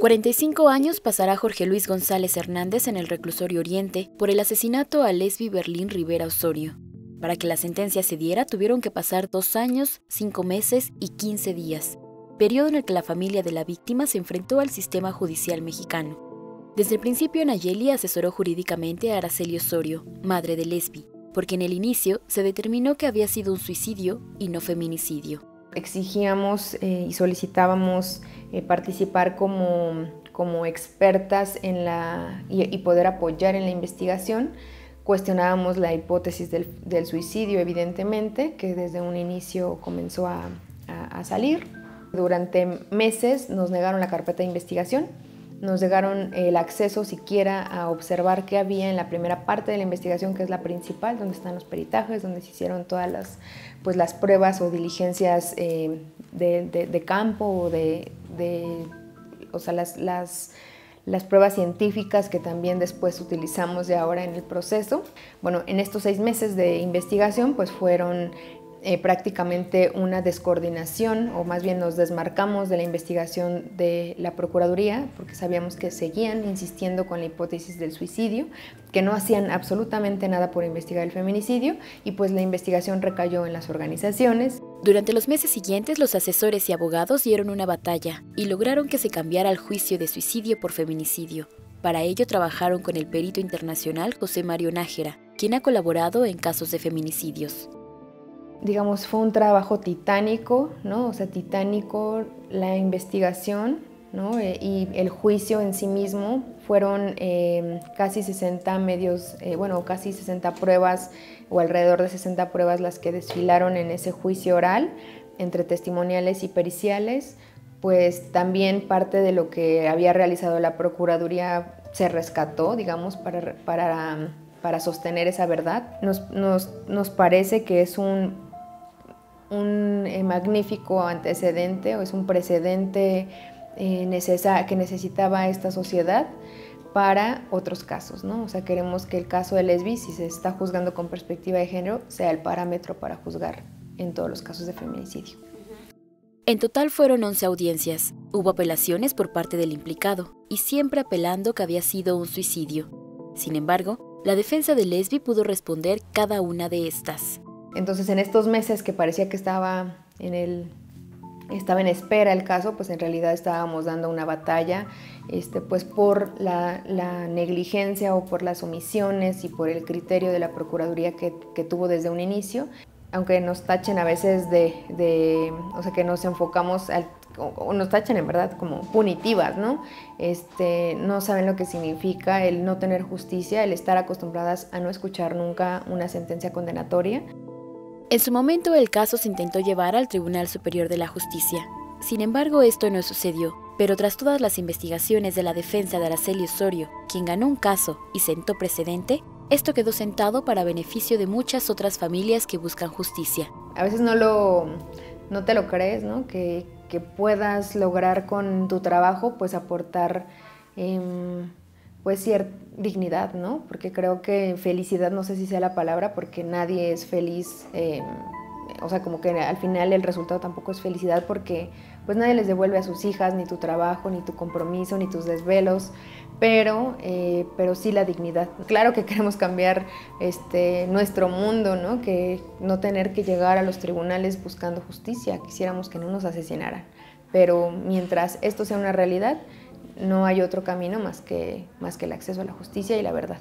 45 años pasará Jorge Luis González Hernández en el reclusorio Oriente por el asesinato a Lesbi Berlín Rivera Osorio. Para que la sentencia se diera tuvieron que pasar dos años, cinco meses y 15 días, periodo en el que la familia de la víctima se enfrentó al sistema judicial mexicano. Desde el principio Nayeli asesoró jurídicamente a Araceli Osorio, madre de Lesbi, porque en el inicio se determinó que había sido un suicidio y no feminicidio. Exigíamos eh, y solicitábamos eh, participar como, como, expertas en la, y, poder apoyar en la investigación. Cuestionábamos la hipótesis del, del, suicidio, evidentemente, que desde un inicio comenzó a, a salir. Durante meses nos negaron la carpeta de investigación nos llegaron el acceso siquiera a observar qué había en la primera parte de la investigación, que es la principal, donde están los peritajes, donde se hicieron todas las, pues, las pruebas o diligencias eh, de, campo o de, o sea, las, las, las, pruebas científicas que también después utilizamos de ahora en el proceso. Bueno, en estos seis meses de investigación pues fueron eh, prácticamente una descoordinación, o más bien nos desmarcamos de la investigación de la Procuraduría, porque sabíamos que seguían insistiendo con la hipótesis del suicidio, que no hacían absolutamente nada por investigar el feminicidio, y pues la investigación recayó en las organizaciones. Durante los meses siguientes, los asesores y abogados dieron una batalla y lograron que se cambiara el juicio de suicidio por feminicidio. Para ello trabajaron con el perito internacional José Mario Nájera, quien ha colaborado en casos de feminicidios digamos, fue un trabajo titánico, ¿no? O sea, titánico la investigación, ¿no? Eh, y el juicio en sí mismo fueron eh, casi 60 medios, eh, bueno, casi 60 pruebas o alrededor de 60 pruebas las que desfilaron en ese juicio oral entre testimoniales y periciales, pues también parte de lo que había realizado la Procuraduría se rescató, digamos, para, para, para sostener esa verdad. Nos, nos, nos parece que es un un eh, magnífico antecedente o es un precedente eh, que necesitaba esta sociedad para otros casos, ¿no? O sea, queremos que el caso de Lesbi, si se está juzgando con perspectiva de género, sea el parámetro para juzgar en todos los casos de feminicidio. En total fueron 11 audiencias. Hubo apelaciones por parte del implicado y siempre apelando que había sido un suicidio. Sin embargo, la defensa de Lesbi pudo responder cada una de estas. Entonces en estos meses que parecía que estaba en el estaba en espera el caso, pues en realidad estábamos dando una batalla este, pues por la, negligencia o por las omisiones y por el criterio de la Procuraduría que, tuvo desde un inicio. Aunque nos tachen a veces de, o sea, que nos enfocamos o nos tachen en verdad como punitivas, ¿no? Este, no saben lo que significa el no tener justicia, el estar acostumbradas a no escuchar nunca una sentencia condenatoria. En su momento el caso se intentó llevar al Tribunal Superior de la Justicia. Sin embargo, esto no sucedió, pero tras todas las investigaciones de la defensa de Araceli Osorio, quien ganó un caso y sentó precedente, esto quedó sentado para beneficio de muchas otras familias que buscan justicia. A veces no, lo, no te lo crees, ¿no? Que, que puedas lograr con tu trabajo pues aportar eh, pues cierta dignidad, ¿no? Porque creo que felicidad, no sé si sea la palabra, porque nadie es feliz, eh, o sea, como que al final el resultado tampoco es felicidad porque pues nadie les devuelve a sus hijas ni tu trabajo, ni tu compromiso, ni tus desvelos, pero, eh, pero sí la dignidad. Claro que queremos cambiar este, nuestro mundo, ¿no? Que no tener que llegar a los tribunales buscando justicia, quisiéramos que no nos asesinaran, pero mientras esto sea una realidad, no hay otro camino más que, más que el acceso a la justicia y la verdad.